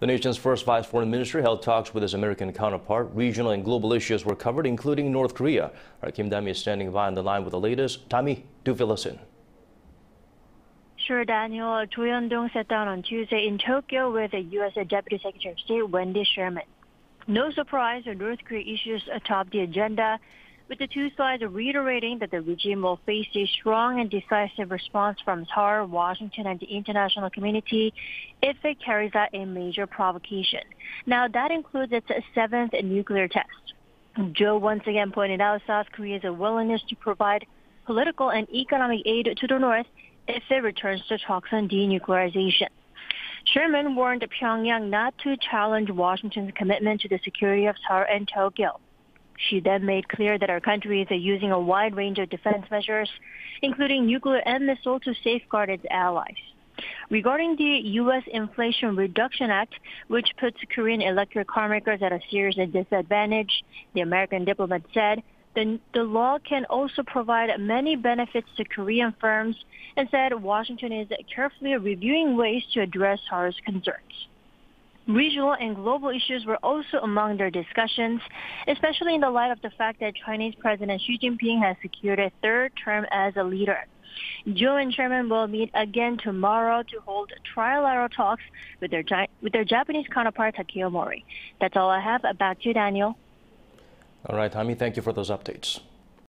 The nation's first vice foreign minister held talks with his American counterpart. Regional and global issues were covered, including North Korea. Our Kim Dami is standing by on the line with the latest. Dami, do fill us in. Sure, Daniel. Cho Hyun-dong sat down on Tuesday in Tokyo with the U.S. Deputy Secretary of State Wendy Sherman. No surprise, North Korea issues atop the agenda, with the two sides reiterating that the regime will face a strong and decisive response from Seoul, Washington, and the international community if it carries out a major provocation. Now, that includes its seventh nuclear test. Cho once again pointed out South Korea's willingness to provide political and economic aid to the North if it returns to talks on denuclearization. Sherman warned Pyongyang not to challenge Washington's commitment to the security of Seoul and Tokyo. She then made clear that our country is using a wide range of defense measures, including nuclear and missile, to safeguard its allies. Regarding the U.S. Inflation Reduction Act, which puts Korean electric car makers at a serious disadvantage, the American diplomat said the, the law can also provide many benefits to Korean firms and said Washington is carefully reviewing ways to address Seoul's concerns. Regional and global issues were also among their discussions, especially in the light of the fact that Chinese President Xi Jinping has secured a third term as a leader. Cho and Sherman will meet again tomorrow to hold trilateral talks with their with their Japanese counterpart Takeo Mori. That's all I have. Back to you, Daniel. All right, Dami, thank you for those updates.